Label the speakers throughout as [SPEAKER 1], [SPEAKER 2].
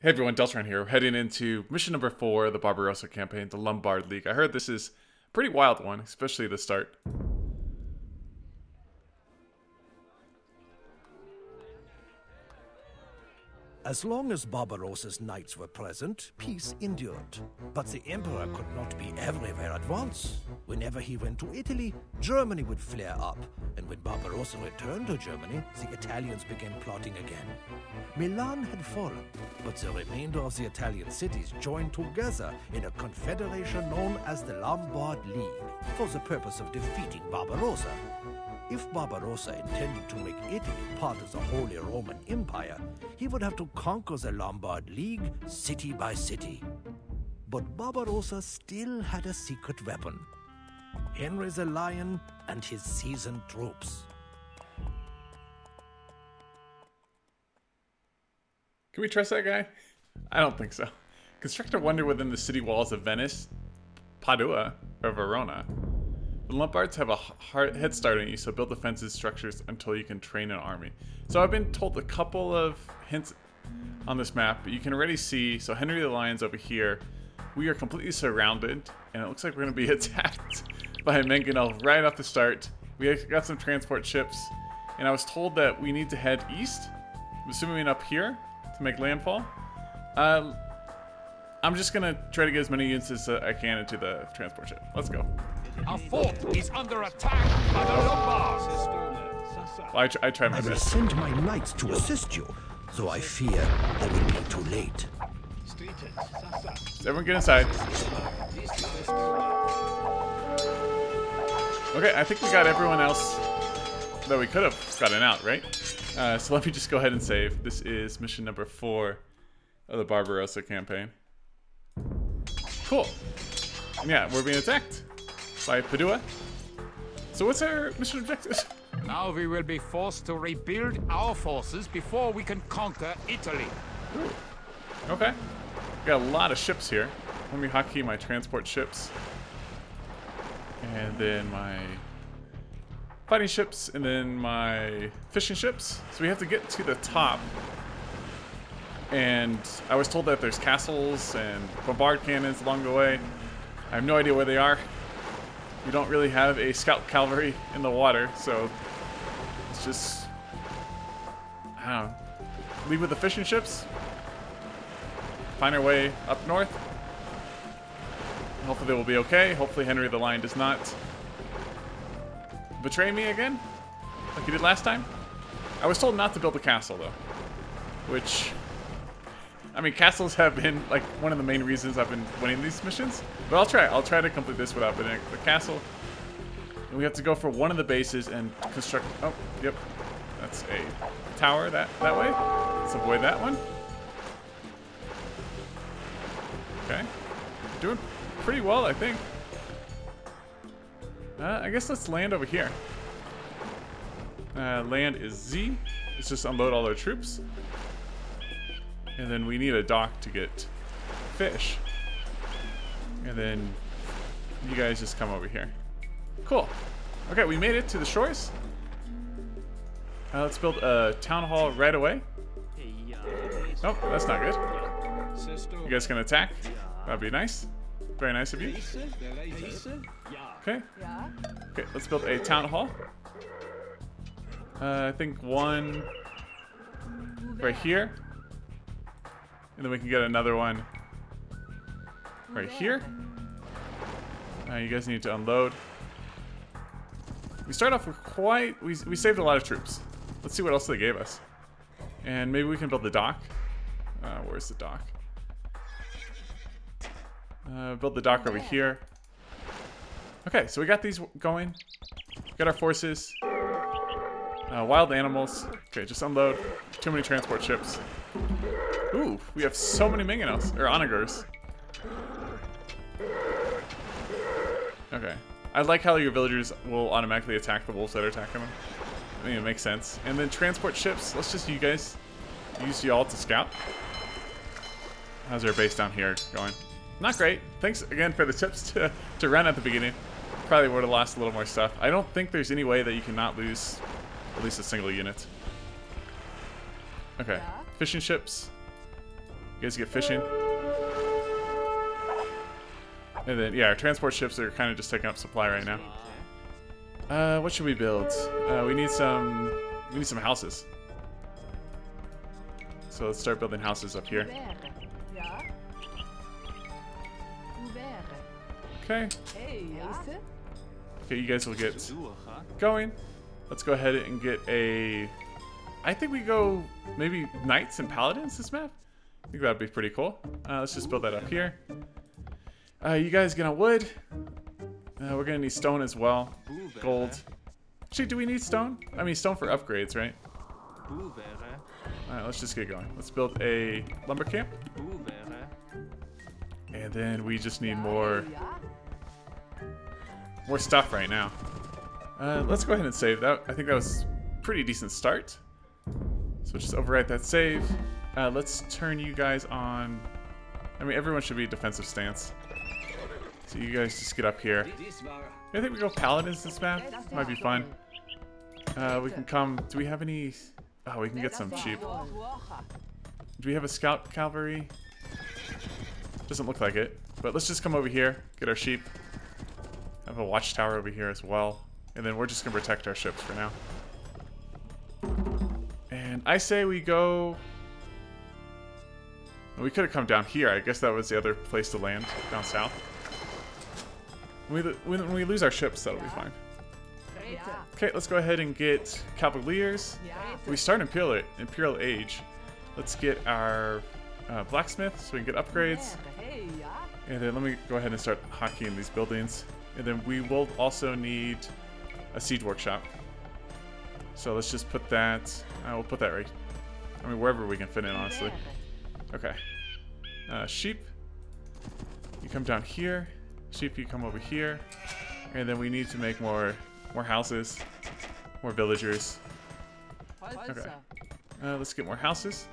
[SPEAKER 1] Hey everyone, Deltron here. Heading into mission number four the Barbarossa campaign, the Lombard League. I heard this is a pretty wild one, especially the start.
[SPEAKER 2] As long as Barbarossa's knights were present, peace endured. But the Emperor could not be everywhere at once. Whenever he went to Italy, Germany would flare up, and when Barbarossa returned to Germany, the Italians began plotting again. Milan had fallen, but the remainder of the Italian cities joined together in a confederation known as the Lombard League for the purpose of defeating Barbarossa. If Barbarossa intended to make Italy part of the Holy Roman Empire, he would have to conquer the Lombard League city by city. But Barbarossa still had a secret weapon Henry the Lion and his seasoned troops.
[SPEAKER 1] Can we trust that guy? I don't think so. Construct a wonder within the city walls of Venice, Padua, or Verona. The Lombards have a hard head start on you, so build defenses, structures until you can train an army. So I've been told a couple of hints on this map, but you can already see, so Henry the Lion's over here. We are completely surrounded, and it looks like we're going to be attacked by Mangonel right off the start. We got some transport ships, and I was told that we need to head east. I'm assuming up here to make landfall. Uh, I'm just going to try to get as many units as uh, I can into the transport ship. Let's go.
[SPEAKER 3] Our fort is under attack by the Lombards.
[SPEAKER 1] Well, I, tr I try my
[SPEAKER 2] I will
[SPEAKER 1] best.
[SPEAKER 2] send my knights to assist you, though I fear I will be too late.
[SPEAKER 1] Everyone get inside? Okay, I think we got everyone else that we could have gotten out, right? Uh, so let me just go ahead and save. This is mission number four of the Barbarossa campaign. Cool. And yeah, we're being attacked by Padua. So what's our mission objective?
[SPEAKER 3] Now we will be forced to rebuild our forces before we can conquer Italy.
[SPEAKER 1] Okay. Got a lot of ships here. Let me hotkey my transport ships. And then my fighting ships, and then my fishing ships. So we have to get to the top. And I was told that there's castles and bombard cannons along the way. I have no idea where they are. We don't really have a scout cavalry in the water, so it's just I don't know. Leave with the fishing ships. Find our way up north. Hopefully they will be okay. Hopefully Henry the Lion does not betray me again, like he did last time. I was told not to build a castle though, which I mean, castles have been like one of the main reasons I've been winning these missions. But I'll try. I'll try to complete this without the castle. And we have to go for one of the bases and construct. Oh, yep, that's a tower that that way. Let's avoid that one. Okay, doing pretty well, I think. Uh, I guess let's land over here. Uh, land is Z. Let's just unload all our troops. And then we need a dock to get fish. And then you guys just come over here. Cool. Okay, we made it to the shores. Uh, let's build a town hall right away. Nope, that's not good. You guys can attack. That'd be nice. Very nice of you. Okay. Okay, let's build a town hall. Uh, I think one right here. And then we can get another one right here. Uh, you guys need to unload. We start off with quite... We, we saved a lot of troops. Let's see what else they gave us. And maybe we can build the dock. Uh, where's the dock? Uh, build the dock over here. Okay, so we got these going. Got our forces. Uh, wild animals. Okay, just unload. Too many transport ships. Ooh, we have so many Mangonels, or Onagers. Okay. I like how your villagers will automatically attack the wolves that are attacking them. I think it makes sense. And then transport ships, let's just you guys use y'all to scout. How's our base down here going? Not great. Thanks again for the tips to, to run at the beginning. Probably would have lost a little more stuff. I don't think there's any way that you cannot lose at least a single unit. Okay. Fishing ships. You guys get fishing. And then, yeah, our transport ships are kind of just taking up supply right now. Uh, what should we build? Uh, we need some, we need some houses. So let's start building houses up here. Okay. Okay, you guys will get going. Let's go ahead and get a... I think we go maybe knights and paladins this map. I think that'd be pretty cool. Uh, let's just build that up here. Uh, you guys on wood. Uh, we're gonna need stone as well. Gold. Actually, do we need stone? I mean, stone for upgrades, right? Alright, let's just get going. Let's build a lumber camp. And then we just need more more stuff right now. Uh, let's go ahead and save that. I think that was pretty decent start. So just overwrite that save. Uh, let's turn you guys on. I mean, everyone should be defensive stance. So you guys just get up here. I think we go paladins this map. Might be fun. Uh, we can come. Do we have any? Oh, we can get some sheep. Do we have a scout cavalry? Doesn't look like it. But let's just come over here, get our sheep. Have a watchtower over here as well. And then we're just gonna protect our ships for now. And I say we go... We could have come down here. I guess that was the other place to land, down south. When we, when we lose our ships, that'll be fine. Okay, let's go ahead and get Cavaliers. We start Imperial, Imperial Age. Let's get our uh, blacksmith so we can get upgrades. And then let me go ahead and start hotkeying these buildings. And then we will also need a siege workshop. So let's just put that. Uh, we'll put that right. I mean, wherever we can fit in, honestly. Okay. Uh, sheep. You come down here. Sheep, you come over here. And then we need to make more more houses, more villagers.
[SPEAKER 4] Holzer.
[SPEAKER 1] Uh, let's get more houses.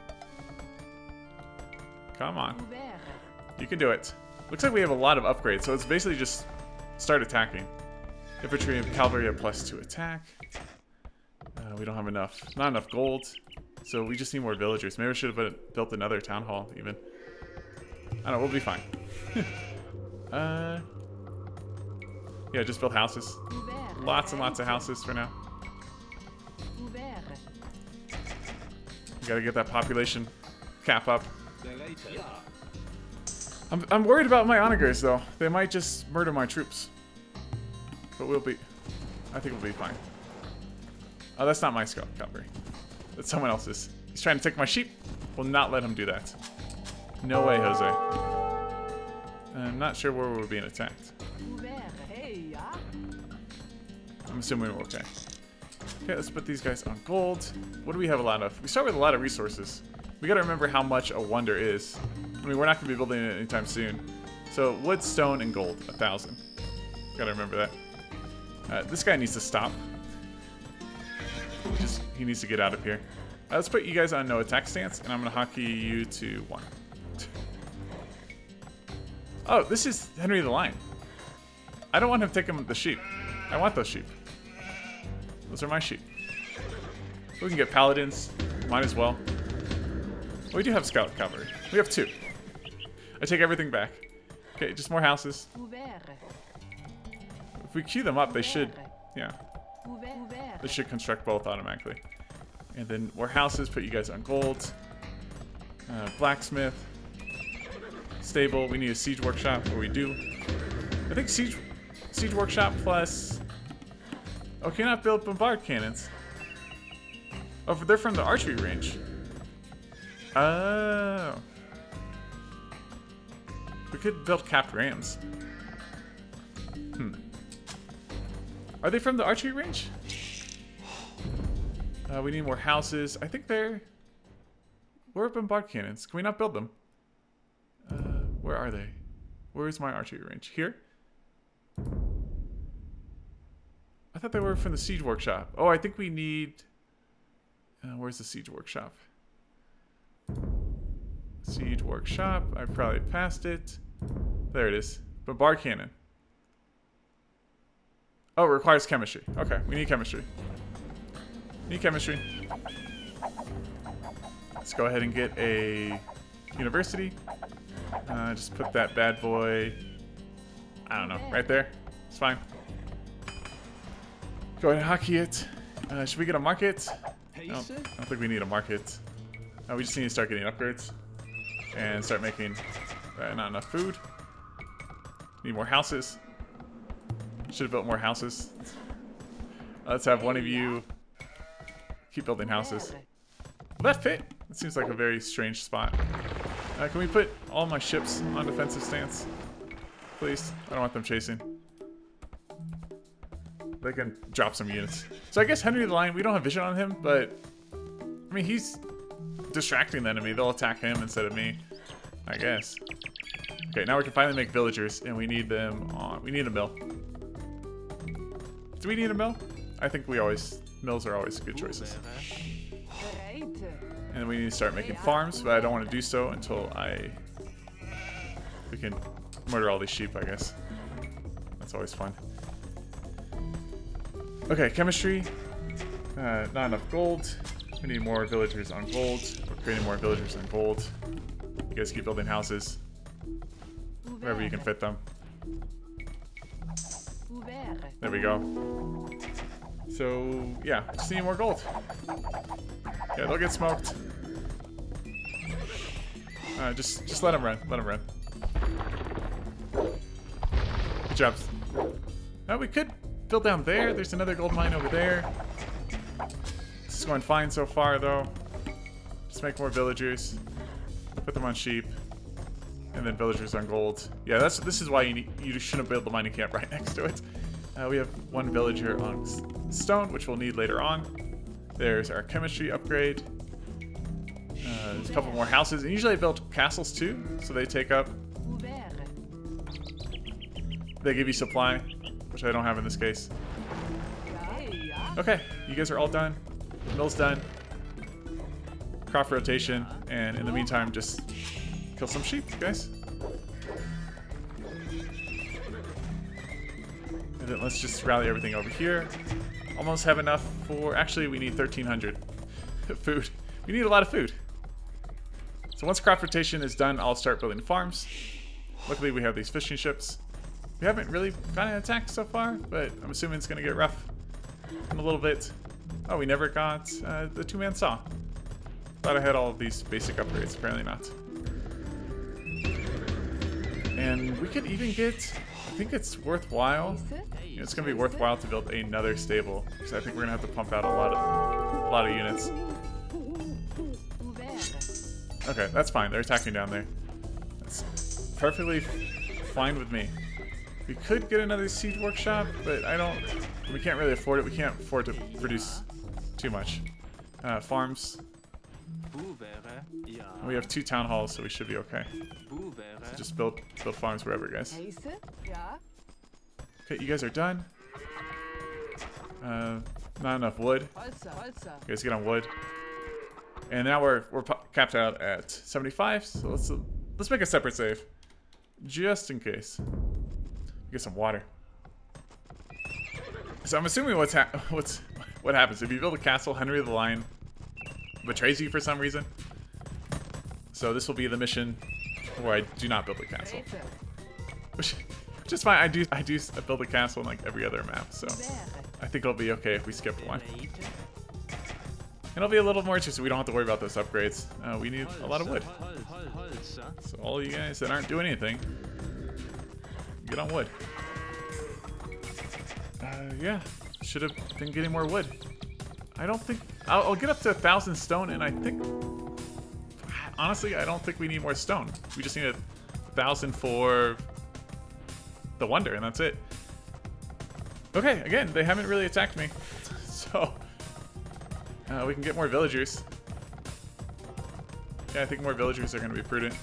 [SPEAKER 1] Come on. You can do it. Looks like we have a lot of upgrades, so it's basically just start attacking. Infantry and cavalry have plus two attack. Uh, we don't have enough, not enough gold, so we just need more villagers. Maybe we should have built another town hall even. I don't know, we'll be fine. uh, yeah, just build houses. Lots and lots of houses for now.
[SPEAKER 4] Ouvert.
[SPEAKER 1] We gotta get that population cap up. I'm, I'm worried about my onagers though. They might just murder my troops. But we'll be... I think we'll be fine. Oh, that's not my scout cavalry. That's someone else's. He's trying to take my sheep. Will not let him do that. No way, Jose. I'm not sure where we're being attacked. I'm assuming we're okay. Okay, let's put these guys on gold. What do we have a lot of? We start with a lot of resources. We gotta remember how much a wonder is. I mean, we're not gonna be building it anytime soon. So wood, stone, and gold, a thousand. Gotta remember that. Uh, this guy needs to stop. Just he needs to get out of here. Uh, let's put you guys on no attack stance, and I'm gonna hotkey you to one. oh, this is Henry the Lion. I don't want him taking the sheep. I want those sheep. Those are my sheep. We can get paladins. Might as well. We do have scout cavalry. We have two. I take everything back. Okay, just more houses. If we queue them up, they should, yeah,
[SPEAKER 4] Ouvert.
[SPEAKER 1] should construct both automatically. And then warehouses, put you guys on gold. Uh, blacksmith. Stable, we need a siege workshop, or we do. I think siege, siege workshop plus... Oh, can you not build bombard cannons? Oh, they're from the archery range. Oh. We could build capped rams. Are they from the archery range? Uh, we need more houses. I think they're... Where are bombard cannons? Can we not build them? Uh, where are they? Where is my archery range? Here? I thought they were from the siege workshop. Oh, I think we need... Uh, where's the siege workshop? Siege workshop. I probably passed it. There it is. Bombard cannon. Oh, it requires chemistry. Okay, we need chemistry. Need chemistry. Let's go ahead and get a university. Uh, just put that bad boy, I don't know, right there. It's fine. Go ahead and hotkey it. Uh, should we get a market? I don't, I don't think we need a market. Uh, we just need to start getting upgrades and start making uh, not enough food. Need more houses. Should have built more houses. Let's have one of you keep building houses. That fit? That seems like a very strange spot. Uh, can we put all my ships on defensive stance? Please. I don't want them chasing. They can drop some units. So I guess Henry the Lion, we don't have vision on him, but... I mean, he's distracting the enemy. They'll attack him instead of me. I guess. Okay, now we can finally make villagers, and we need them on... We need a mill. Do we need a mill? I think we always... Mills are always good choices.
[SPEAKER 4] Bereit.
[SPEAKER 1] And we need to start making farms, but I don't want to do so until I... We can murder all these sheep, I guess. That's always fun. Okay, chemistry. Uh, not enough gold. We need more villagers on gold. We're creating more villagers on gold. You guys keep building houses wherever you can fit them. There we go. So, yeah, just need more gold. Yeah, they'll get smoked. Uh, just, just let them run. Let them run. Good job. Oh, we could build down there. There's another gold mine over there. This is going fine so far, though. Just make more villagers. Put them on sheep. And then villagers on gold. Yeah, that's this is why you need, you shouldn't build the mining camp right next to it. Uh, we have one villager on stone, which we'll need later on. There's our chemistry upgrade. Uh, there's a couple more houses. And usually I build castles too, so they take up, they give you supply, which I don't have in this case. Okay, you guys are all done. Mill's done. Crop rotation, and in the meantime, just kill some sheep, guys. And then let's just rally everything over here. Almost have enough for. Actually, we need 1,300 food. We need a lot of food. So once crop rotation is done, I'll start building farms. Luckily, we have these fishing ships. We haven't really gotten attacked so far, but I'm assuming it's going to get rough in a little bit. Oh, we never got uh, the two-man saw. Thought I had all of these basic upgrades. Apparently not. And we could even get... I think it's worthwhile. It's to be worthwhile to build another stable. Because I think we're to have to pump out a lot of, a lot of units. Okay, that's fine. They're attacking down there. That's perfectly fine with me. We could get another siege workshop, but I don't. We can't really afford it. We can't afford to produce too much. Uh, farms. We have two town halls, so we should be okay. Just build build farms wherever, guys. Okay, you guys are done. Uh, not enough wood. You guys get on wood. And now we're we're capped out at 75. So let's let's make a separate save, just in case. Get some water. So I'm assuming what's ha- what's what happens if you build a castle. Henry the Lion betrays you for some reason. So this will be the mission where I do not build a castle, which which is fine. I do I do build a castle in like every other map. So I think it'll be okay if we skip one. And it'll be a little more interesting. We don't have to worry about those upgrades. Uh, we need a lot of wood. So all you guys that aren't doing anything, get on wood. Uh, yeah, should have been getting more wood. I don't think I'll, I'll get up to a thousand stone, and I think honestly, I don't think we need more stone. We just need a thousand for the wonder, and that's it. Okay, again, they haven't really attacked me, so uh, we can get more villagers. Yeah, I think more villagers are going to be prudent.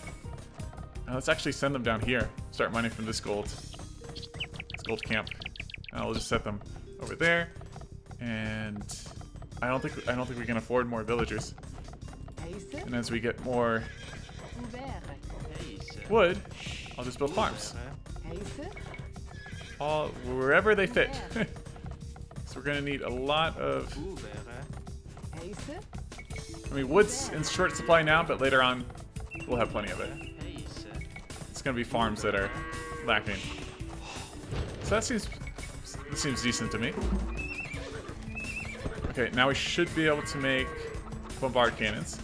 [SPEAKER 1] Uh, let's actually send them down here. Start mining from this gold. This gold camp. And I'll just set them over there. And I don't think I don't think we can afford more villagers. And as we get more wood, I'll just build farms. All wherever they fit. so we're gonna need a lot of I mean wood's in short supply now, but later on we'll have plenty of it. It's gonna be farms that are lacking. So that seems that seems decent to me. Okay, now we should be able to make bombard cannons.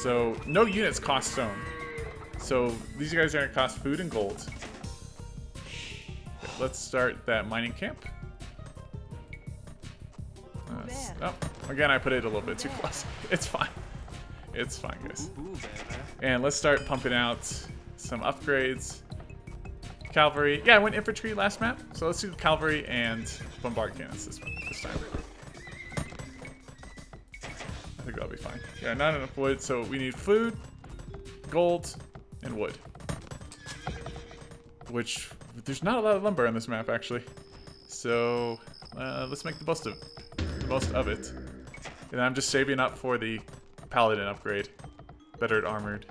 [SPEAKER 1] So no units cost stone. So these guys are gonna cost food and gold. Let's start that mining camp. Uh, oh, again, I put it a little bit too close. It's fine. It's fine, guys. And let's start pumping out some upgrades. Cavalry. Yeah, I went infantry last map, so let's do cavalry and bombard cannons this, this time. Think that'll be fine. Yeah, not enough wood, so we need food, gold, and wood. Which, there's not a lot of lumber on this map, actually. So, uh, let's make the most of, the most of it. And I'm just saving up for the paladin upgrade. Better at armored,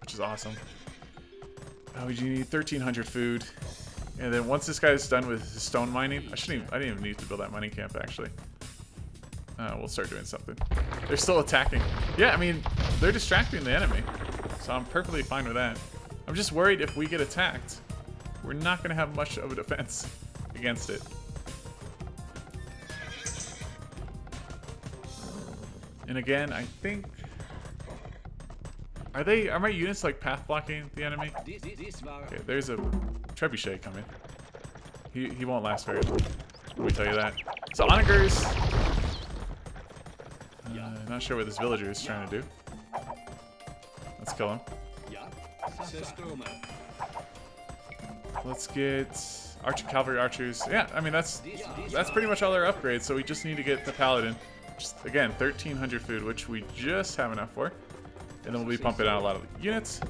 [SPEAKER 1] which is awesome. Oh, we do need 1,300 food. And then once this guy's done with his stone mining, I shouldn't even, I didn't even need to build that mining camp, actually. Uh, we'll start doing something. They're still attacking. Yeah, I mean, they're distracting the enemy. So I'm perfectly fine with that. I'm just worried if we get attacked, we're not going to have much of a defense against it. And again, I think... Are they, are my units like path blocking the enemy? Okay, there's a trebuchet coming. He, he won't last very long. Let me tell you that. So onagers. Uh, not sure what this villager is trying to do. Let's kill him. Let's get archer cavalry archers. Yeah, I mean that's that's pretty much all our upgrades. So we just need to get the paladin. Just again, 1,300 food, which we just have enough for. And then we'll be pumping out a lot of units.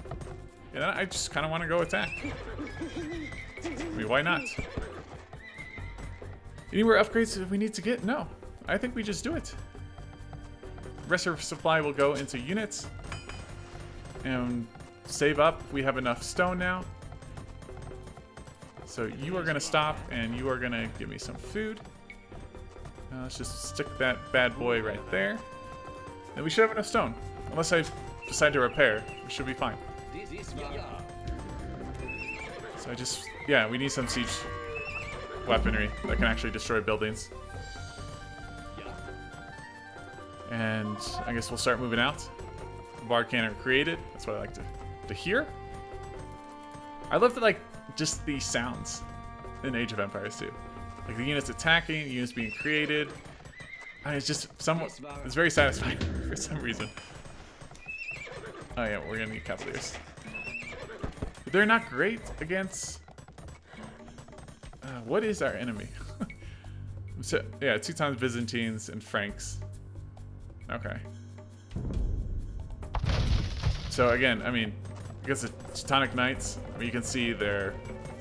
[SPEAKER 1] And then I just kind of want to go attack. I mean, why not? Any more upgrades that we need to get? No. I think we just do it. Rest of supply will go into units. And save up. We have enough stone now. So you are going to stop and you are going to give me some food. Now let's just stick that bad boy right there. And we should have enough stone. Unless I decide to repair, we should be fine. So I just, yeah, we need some siege weaponry that can actually destroy buildings. And I guess we'll start moving out. Bard cannon created. That's what I like to, to hear. I love the, like, just the sounds in Age of Empires II. Like the units attacking, the units being created. I mean, it's just somewhat, it's very satisfying for some reason. Oh yeah, we're gonna need Cavaliers. But they're not great against... Uh, what is our enemy? so, yeah, two times Byzantines and Franks. Okay. So again, I mean, I guess the Teutonic Knights, I mean, you can see their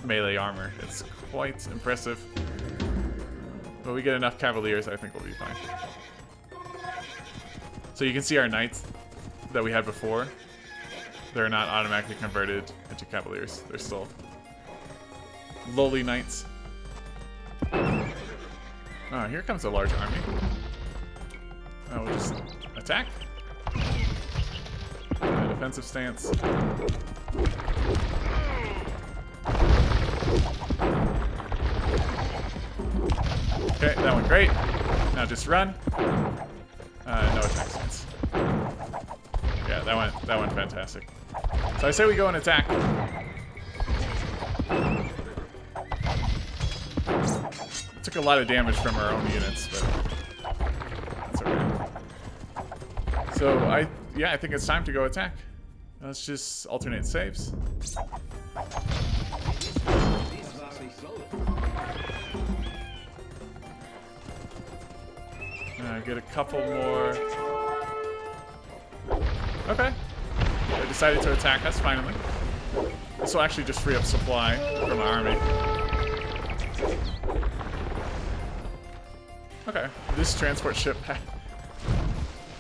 [SPEAKER 1] melee armor. It's quite impressive. But we get enough Cavaliers, I think we'll be fine. So you can see our Knights that we had before. They're not automatically converted into Cavaliers. They're still lowly Knights. Oh, here comes a large army. Just attack. Uh, defensive stance. Okay, that went great. Now just run. Uh, no attack stance. Yeah, that went that went fantastic. So I say we go and attack. Took a lot of damage from our own units, but So I yeah, I think it's time to go attack. Let's just alternate saves. Uh, get a couple more. Okay. They decided to attack us finally. This will actually just free up supply from our army. Okay. This transport ship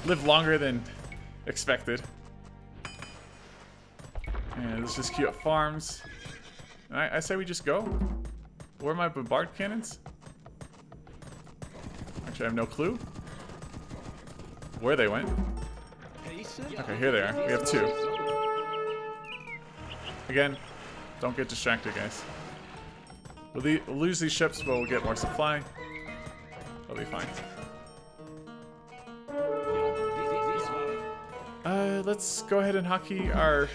[SPEAKER 1] lived longer than expected. And let's just queue up farms. I, I say we just go. Where are my bombard cannons? Actually, I have no clue where they went. Okay, here they are. We have two. Again, don't get distracted, guys. We'll, we'll lose these ships, but we'll get more supply. That'll be fine. Let's go ahead and hotkey our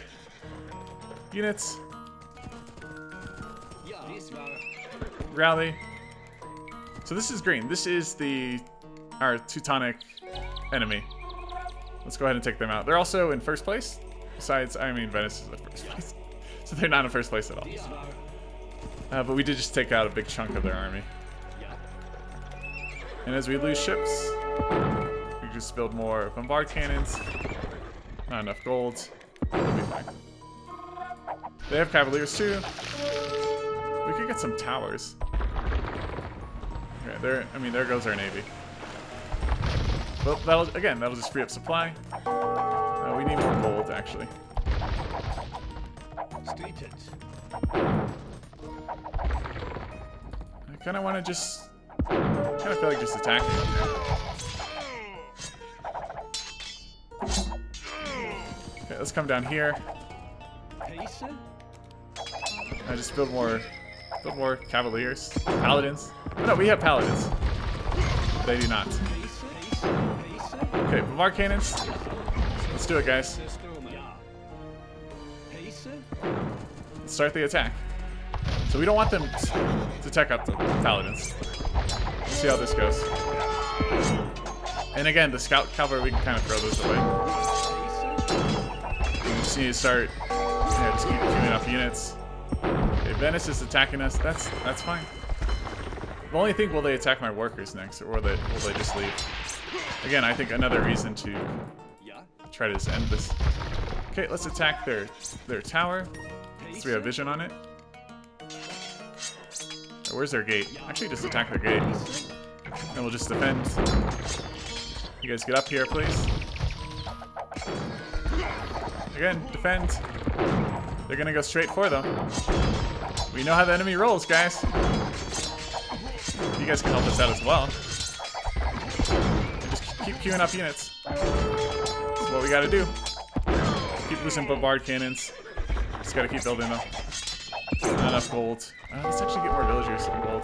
[SPEAKER 1] units. Rally. So this is green. This is the our Teutonic enemy. Let's go ahead and take them out. They're also in first place. Besides, I mean, Venice is in first place. So they're not in first place at all. Uh, but we did just take out a big chunk of their army. And as we lose ships, we just build more bombard cannons. Not enough gold. We'll be fine. They have cavaliers too. We could get some towers. Okay, there. I mean, there goes our navy. Well, that'll again. That'll just free up supply. Uh, we need more gold, actually. I kind of want to just. Kind of feel like just attacking. Let's come down here. I just build more, build more cavaliers, paladins. Oh, no, we have paladins. They do not. Okay, bombard cannons. Let's do it, guys. Let's start the attack. So we don't want them to tech up the paladins. Let's see how this goes. And again, the scout cavalry, we can kind of throw those away. Just need to start, yeah, just keep queuing up units. Okay, Venice is attacking us. That's that's fine. The only thing, will they attack my workers next, or will they, will they just leave? Again, I think another reason to try to just end this. Okay, let's attack their their tower. So we have vision on it. Or where's their gate? Actually, just attack their gate. And we'll just defend. You guys get up here, please. Again, defend. They're gonna go straight for them. We know how the enemy rolls, guys. You guys can help us out as well. Just keep queuing up units. That's what we gotta do. Keep losing bombard cannons. Just gotta keep building them. Not enough gold. Uh, let's actually get more villagers and gold.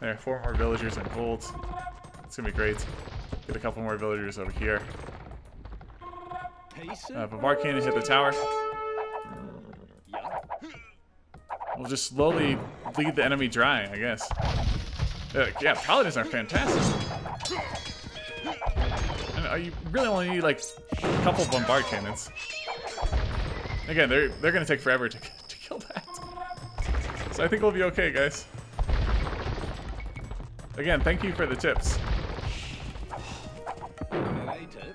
[SPEAKER 1] There, four more villagers and gold. It's gonna be great. Get a couple more villagers over here. Uh, bombard cannon hit the tower. We'll just slowly bleed the enemy dry, I guess. Uh, yeah, paladins are fantastic. And you really only need like a couple bombard cannons. Again, they're they're gonna take forever to, to kill that. So I think we'll be okay, guys. Again, thank you for the tips. Okay,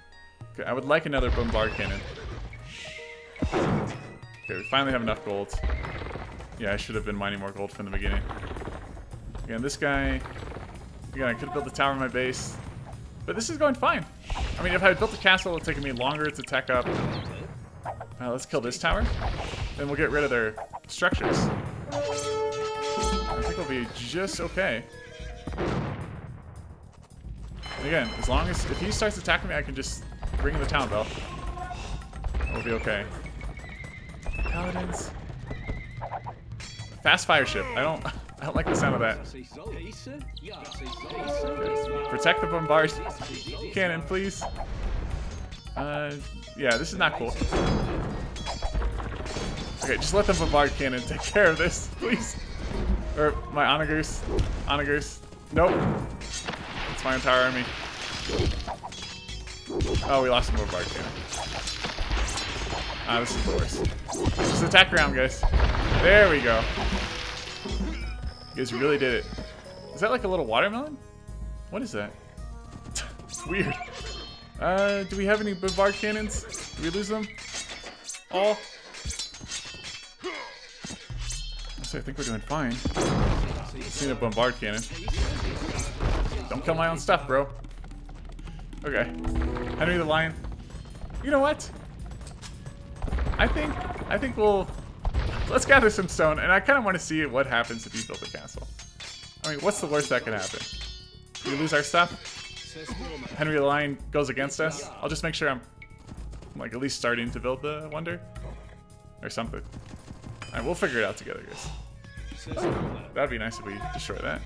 [SPEAKER 1] I would like another bombard cannon. Okay, we finally have enough gold. Yeah, I should have been mining more gold from the beginning. Again, this guy... Again, I could have built a tower in my base. But this is going fine. I mean, if I had built a castle, it would take me longer to tech up. Uh, let's kill this tower. Then we'll get rid of their structures. I think we'll be just okay. And again, as long as... If he starts attacking me, I can just ring the town bell. We'll be okay. Paladins. Fast fire ship. I don't I don't like the sound of that. Protect the bombard cannon, please. Uh yeah, this is not cool. Okay, just let the bombard cannon take care of this, please. Or my onagers. Onagers. Nope. It's my entire army. Oh, we lost the bombard cannon. Ah, this is the worst. Just attack around, guys. There we go. You guys really did it. Is that like a little watermelon? What is that? it's weird. Uh, do we have any bombard cannons? Did we lose them? All? So I think we're doing fine. Seen a bombard cannon. Don't kill my own stuff, bro. Okay. Henry the Lion. You know what? I think I think we'll let's gather some stone, and I kind of want to see what happens if you build a castle. I mean, what's the worst that could happen? We lose our stuff. Henry the Lion goes against us, I'll just make sure I'm like at least starting to build the wonder or something. Alright, we'll figure it out together, guys. That'd be nice if we destroy that.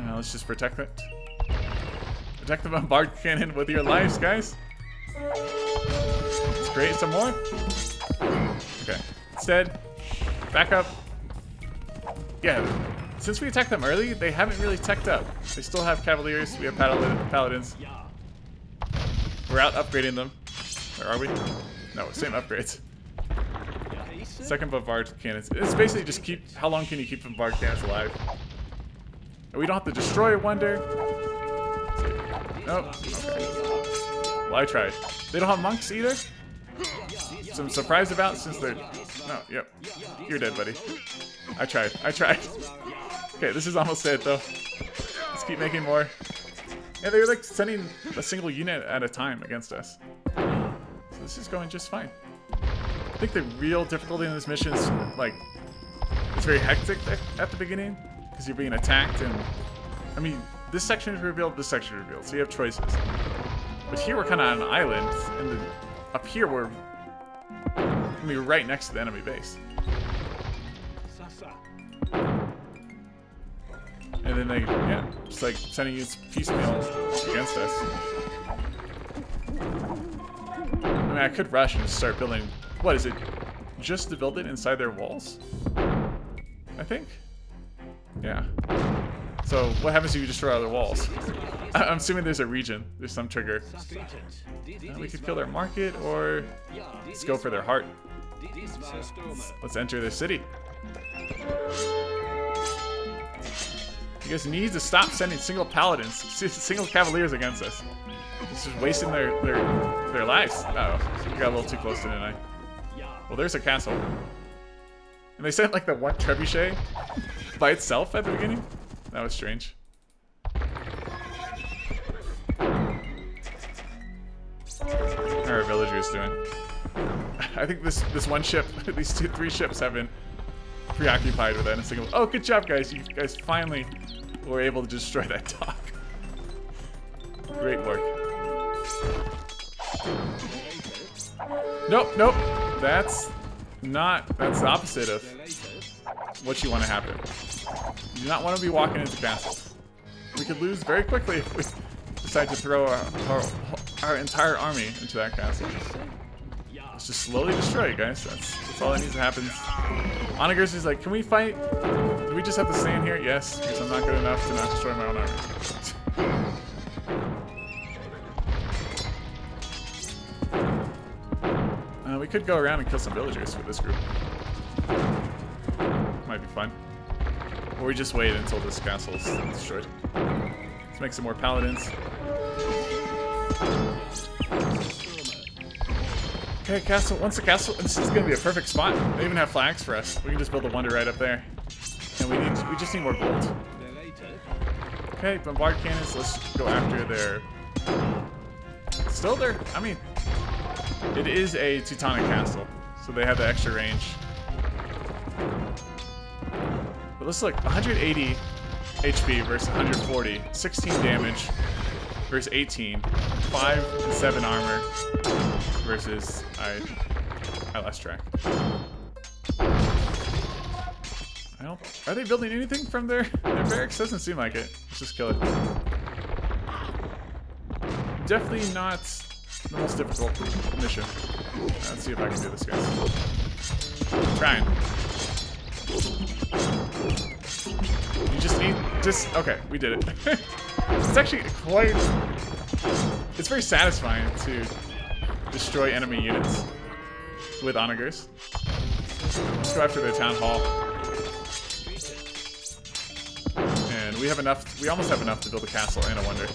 [SPEAKER 1] Now let's just protect it. Protect the bombard cannon with your lives, guys. Let's create some more. Okay. Instead, back up. Yeah, since we attacked them early, they haven't really teched up. They still have cavaliers, we have palad paladins. We're out upgrading them. Where are we? No, same upgrades. Second bombard cannons. It's basically just keep. How long can you keep bombard cannons alive? And we don't have to destroy wonder. Nope. Okay. Well, I tried. They don't have monks either. So I'm surprised about since they're. No. Yep. You're dead, buddy. I tried. I tried. Okay, this is almost dead though. Let's keep making more. Yeah, they were like sending a single unit at a time against us. So this is going just fine. I think the real difficulty in this mission is like it's very hectic at the beginning because you're being attacked and I mean this section is revealed, this section is revealed, so you have choices. But here we're kind of on an island, and the, up here we're mean, right next to the enemy base. And then they, yeah, just like sending you piecemeal against us. I mean, I could rush and start building. What is it? Just to build it inside their walls? I think. Yeah. So what happens if you destroy other walls? I'm assuming there's a region. There's some trigger. Uh, we could kill their market, or let's go for their heart. Let's enter their city. You guys need to stop sending single paladins, single cavaliers against us. This is wasting their their their lives. Uh oh, got a little too close, didn't I? Well, there's a castle. And they sent like the one trebuchet by itself at the beginning. That was strange. How are our villagers doing? I think this this one ship, these two, three ships have been preoccupied with that a single. Oh, good job, guys! You guys finally were able to destroy that dock. Great work. Nope, nope. That's not. That's the opposite of what you want to happen. You do not want to be walking into castles. We could lose very quickly if we decide to throw our, our, our entire army into that castle. Let's just slowly destroy it, guys. That's, that's all that needs to happen. Onagers is like, can we fight? Do we just have to stand here? Yes, because I'm not good enough to not destroy my own army. Uh, we could go around and kill some villagers with this group. Might be fun. Or we just wait until this castle is destroyed. Let's make some more paladins. Okay, castle. Once the castle, this is gonna be a perfect spot. They even have flags for us. We can just build a wonder right up there. And we need, we just need more gold. Okay, bombard cannons. Let's go after their. Still there. I mean, it is a Teutonic castle, so they have the extra range. Let's look. 180 HP versus 140, 16 damage versus 18, 5 and 7 armor versus I I lost track. I don't are they building anything from their, their barracks? Doesn't seem like it. Let's just kill it. Definitely not the most difficult mission. Let's see if I can do this guys. Trying. You just need just okay, we did it. it's actually quite it's very satisfying to destroy enemy units with onagers. Let's go after the town hall. And we have enough we almost have enough to build a castle and a wonder.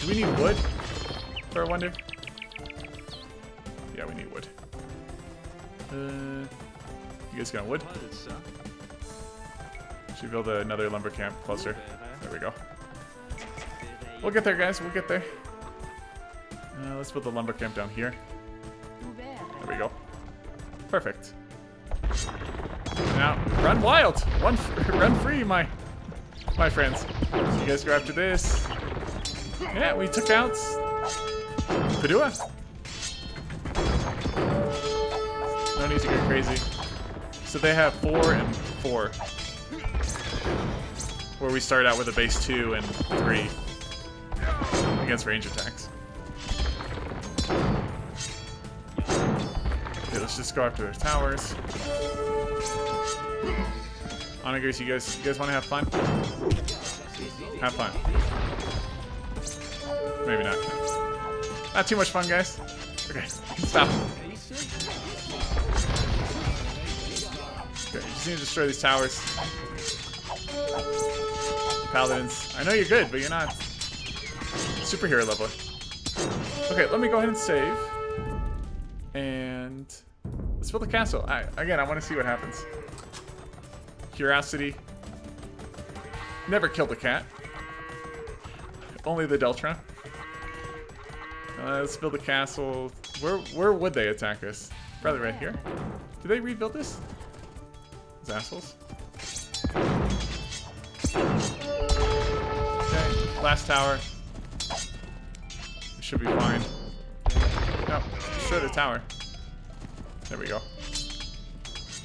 [SPEAKER 1] Do we need wood for a wonder? Yeah, we need wood. Uh, you guys got wood? Should build another lumber camp closer. There we go. We'll get there, guys. We'll get there. Uh, let's build the lumber camp down here. There we go. Perfect. Now, run wild. One, run free, my my friends. You guys go after this. Yeah, we took out Padua. To get crazy. So they have four and four. Where we start out with a base two and three against range attacks. Okay, let's just go after their towers. Onagers, you guys, you guys want to have fun? Have fun. Maybe not. Not too much fun, guys. Okay, stop. Just need to destroy these towers. Paladins. I know you're good, but you're not superhero level. Okay, let me go ahead and save. And let's build a castle. I, again, I want to see what happens. Curiosity. Never killed a cat. Only the Deltron. Uh, let's build a castle. Where where would they attack us? Probably right here. Did they rebuild this? Assholes. Okay, last tower. We should be fine. No, destroy the tower. There we go.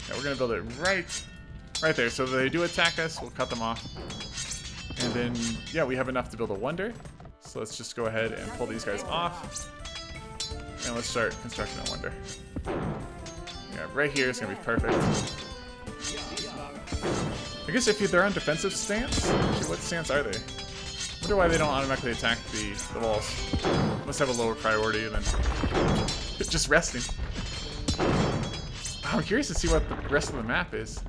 [SPEAKER 1] Yeah, we're gonna build it right, right there. So they do attack us, we'll cut them off. And then, yeah, we have enough to build a wonder. So let's just go ahead and pull these guys off. And let's start constructing a wonder. Yeah, right here is gonna be perfect. I guess if they're on defensive stance, what stance are they? wonder why they don't automatically attack the, the walls. Must have a lower priority than just resting. I'm curious to see what the rest of the map is.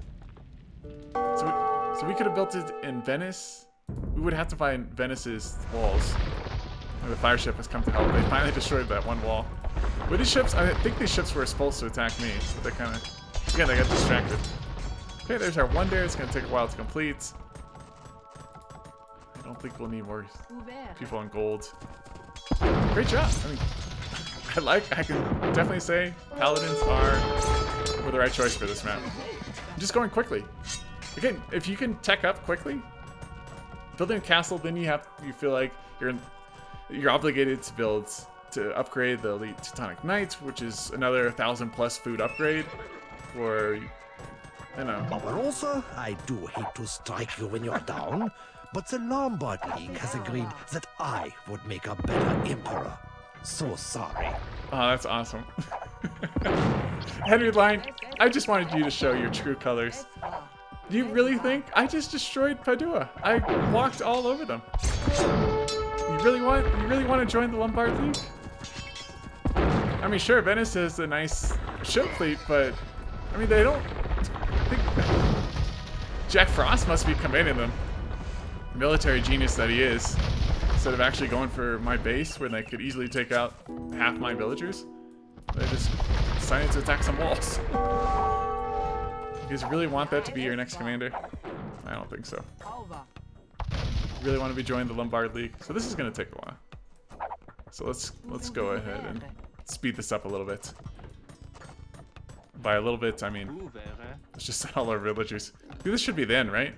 [SPEAKER 1] So we, so we could have built it in Venice. We would have to find Venice's walls. The fire ship has come to help. They finally destroyed that one wall. Were these ships? I think these ships were supposed to attack me, but they kind of, again, they got distracted. Okay, there's our one wonder. It's gonna take a while to complete. I don't think we'll need more people in gold. Great job. I mean, I like. I can definitely say paladins are were the right choice for this map. I'm just going quickly. Again, if you can tech up quickly, building a castle, then you have you feel like you're in, you're obligated to build to upgrade the elite Teutonic Knights, which is another thousand plus food upgrade. For I know.
[SPEAKER 2] Barbarossa, I do hate to strike you when you're down, but the Lombard League has agreed that I would make a better emperor. So sorry.
[SPEAKER 1] Oh, that's awesome. Henry Line, I just wanted you to show your true colors. Do you really think I just destroyed Padua? I walked all over them. You really want you really want to join the Lombard League? I mean, sure, Venice has a nice ship fleet, but I mean, they don't. Jack Frost must be commanding them. Military genius that he is. Instead of actually going for my base, where they could easily take out half my villagers, they just decided to attack some walls. You guys really want that to be your next commander? I don't think so. Really want to be joining the Lombard League? So this is going to take a while. So let's let's go ahead and speed this up a little bit. By a little bit, I mean let's just send all our villagers. This should be then, right?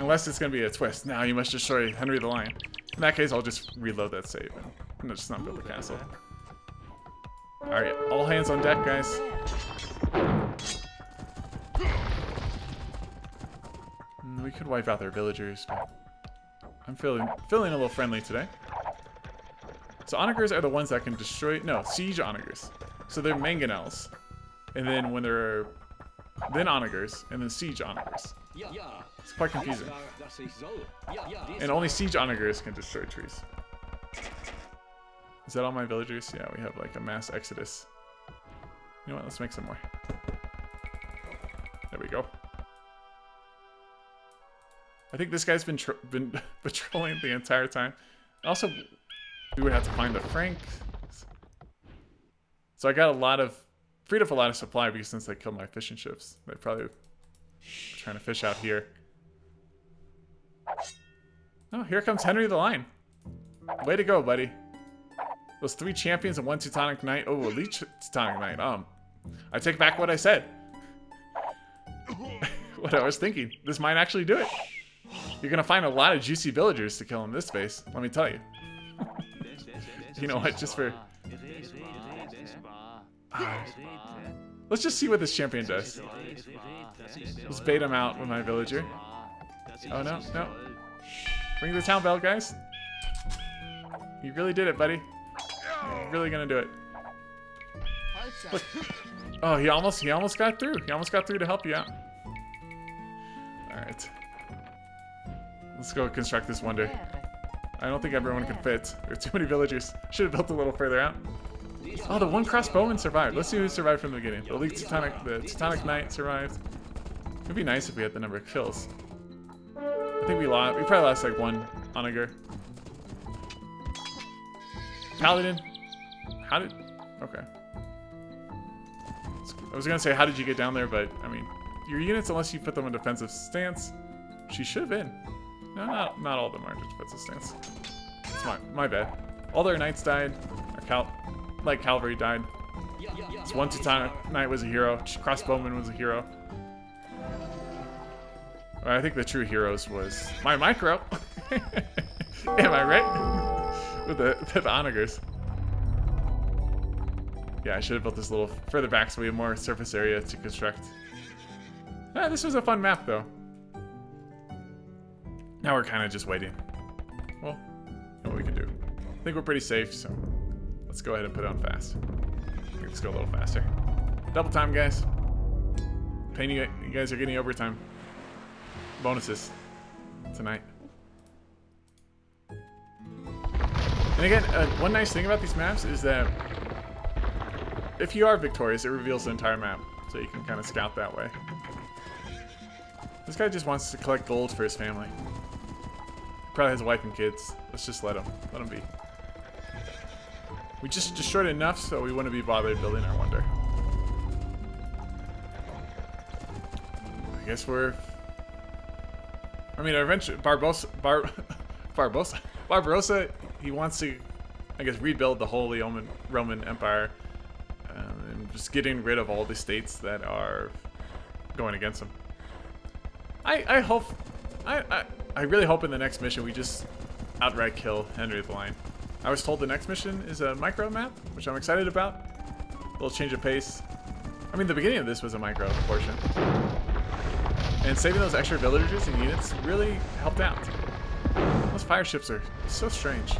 [SPEAKER 1] Unless it's going to be a twist. Now you must destroy Henry the Lion. In that case, I'll just reload that save and just not build a castle. Alright, all hands on deck, guys. Mm, We could wipe out their villagers, I'm feeling feeling a little friendly today. So onagers are the ones that can destroy no siege onagers. So they're mangonels, and then when there are then onagers and then siege onagers. It's quite confusing. And only siege onagers can destroy trees. Is that all my villagers? Yeah, we have like a mass exodus. You know what? Let's make some more. There we go. I think this guy's been been patrolling the entire time. Also, we would have to find the Frank. So I got a lot of freed up a lot of supply because since they killed my fishing ships, they probably were trying to fish out here. Oh, here comes Henry the Lion. Way to go, buddy. Those three champions and one Teutonic Knight. Oh, elite Teutonic Knight. Um, I take back what I said. what I was thinking. This might actually do it. You're gonna find a lot of juicy villagers to kill in this space. Let me tell you. you know what? Just for Ah. Let's just see what this champion does. Let's bait him out with my villager. Oh no, no. Ring the town bell, guys. You really did it, buddy. You're really gonna do it.
[SPEAKER 4] Falsa.
[SPEAKER 1] Oh, he almost he almost got through. He almost got through to help you out. All right. Let's go construct this wonder. I don't think everyone can fit. There are too many villagers. Should have built a little further out. Oh, the one crossbowman survived. Let's see who survived from the beginning. The Elite Teutonic, the Teutonic Knight survived. It'd be nice if we had the number of kills. I think we lost. We probably lost like one onager. Paladin. How did? Okay. I was gonna say, how did you get down there? But I mean, your units, unless you put them in defensive stance, she should have been. No, not not all of them are in defensive stance. It's my my bad. All their knights died. Our cal, like cavalry died. This one Teutonic knight was a hero. Crossbowman was a hero. I think the true heroes was my micro. Am I right? with the the onagers. Yeah, I should have built this a little further back so we have more surface area to construct. Ah, this was a fun map, though. Now we're kind of just waiting. Well, you know what we can do. I think we're pretty safe, so let's go ahead and put on fast. Let's go a little faster. Double time, guys. Paying you, you guys are getting overtime bonuses tonight. And again, uh, one nice thing about these maps is that if you are victorious, it reveals the entire map, so you can kind of scout that way. This guy just wants to collect gold for his family. Probably has a wife and kids. Let's just let him. Let him be. We just destroyed enough so we wouldn't be bothered building our wonder. I guess we're... I mean, eventually, Barbosa... Bar... Barbosa... Barbarossa, he wants to, I guess, rebuild the Holy Roman, Roman Empire um, and just getting rid of all the states that are going against him. I, I hope, I, I, I really hope in the next mission we just outright kill Henry the Lion. I was told the next mission is a micro map, which I'm excited about. A little change of pace. I mean, the beginning of this was a micro portion. And saving those extra villagers and units really helped out. Those fire ships are so strange.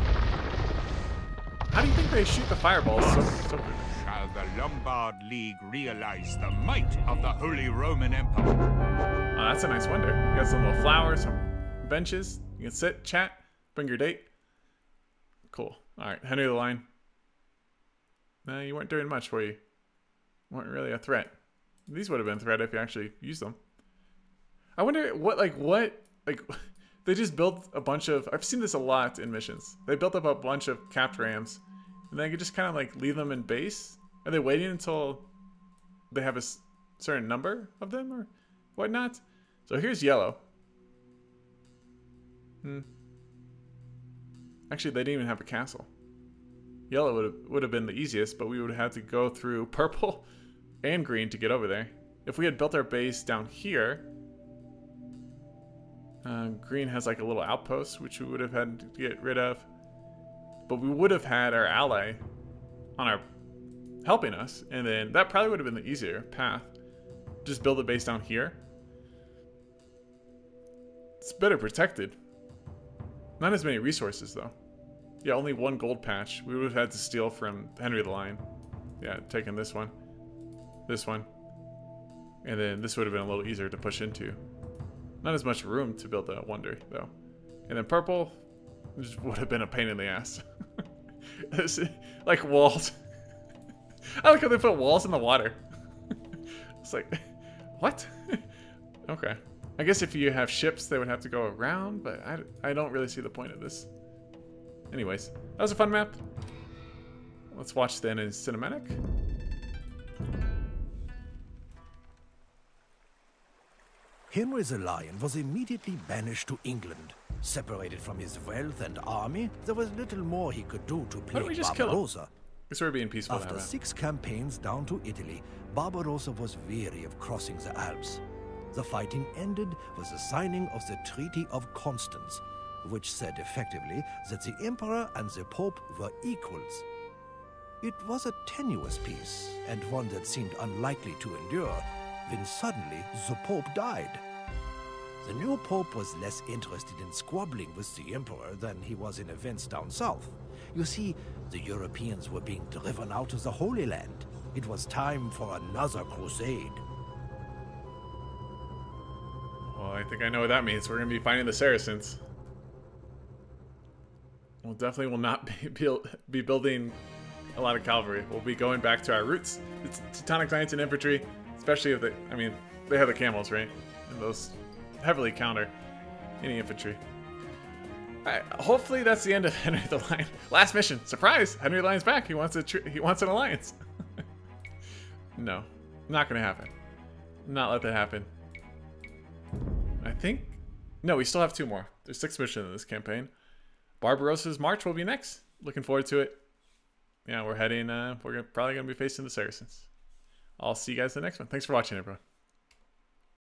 [SPEAKER 1] How do you think they shoot the fireballs so, so good?
[SPEAKER 3] Shall the Lombard League realize the might of the Holy Roman Empire?
[SPEAKER 1] Oh, that's a nice wonder. You got some little flowers, some benches. You can sit, chat, bring your date. Cool. All right, Henry the Lion. Nah, you weren't doing much, were you? weren't really a threat. These would have been a threat if you actually used them. I wonder what, like, what, like, they just built a bunch of. I've seen this a lot in missions. They built up a bunch of capped rams, and they could just kind of like leave them in base. Are they waiting until they have a certain number of them or whatnot? So here's yellow. Hmm. Actually, they didn't even have a castle. Yellow would have would have been the easiest, but we would have had to go through purple and green to get over there. If we had built our base down here, uh, green has like a little outpost, which we would have had to get rid of. But we would have had our ally on our helping us, and then that probably would have been the easier path. Just build a base down here. It's better protected. Not as many resources though. Yeah, only one gold patch. We would have had to steal from Henry the Lion. Yeah, taking this one, this one, and then this would have been a little easier to push into. Not as much room to build a wonder, though. And then purple would have been a pain in the ass. Like walls. I like how they put walls in the water. it's like, what? okay. I guess if you have ships, they would have to go around, but I, I don't really see the point of this. Anyways, that was a fun map. Let's watch then in cinematic.
[SPEAKER 2] Henry the Lion was immediately banished to England. Separated from his wealth and army, there was little more he could do to
[SPEAKER 1] don't
[SPEAKER 2] plague
[SPEAKER 1] we just kill him?
[SPEAKER 2] Barbarossa.
[SPEAKER 1] We're being peaceful
[SPEAKER 2] After six campaigns down to Italy, Barbarossa was weary of crossing the Alps. The fighting ended with the signing of the Treaty of Constance, which said effectively that the Emperor and the Pope were equals. It was a tenuous peace, and one that seemed unlikely to endure, when suddenly the Pope died. The new Pope was less interested in squabbling with the Emperor than he was in events down south. You see, the Europeans were being driven out of the Holy Land. It was time for another crusade.
[SPEAKER 1] Well, I think I know what that means. We're going to be fighting the Saracens. We'll definitely will not be, be, building a lot of cavalry. We'll be going back to our roots. It's Teutonic Knights and infantry, especially if they, I mean, they have the camels, right? And those heavily counter any infantry. Hopefully that's the end of Henry the Lion. Last mission, surprise! Henry the Lion's back. He wants a he wants an alliance. no, not gonna happen. Not let that happen. I think, no, we still have two more. There's six missions in this campaign. Barbarossa's March will be next. Looking forward to it. Yeah, we're heading. Uh, we're probably gonna be facing the Saracens. I'll see you guys in the next one. Thanks for watching, everyone.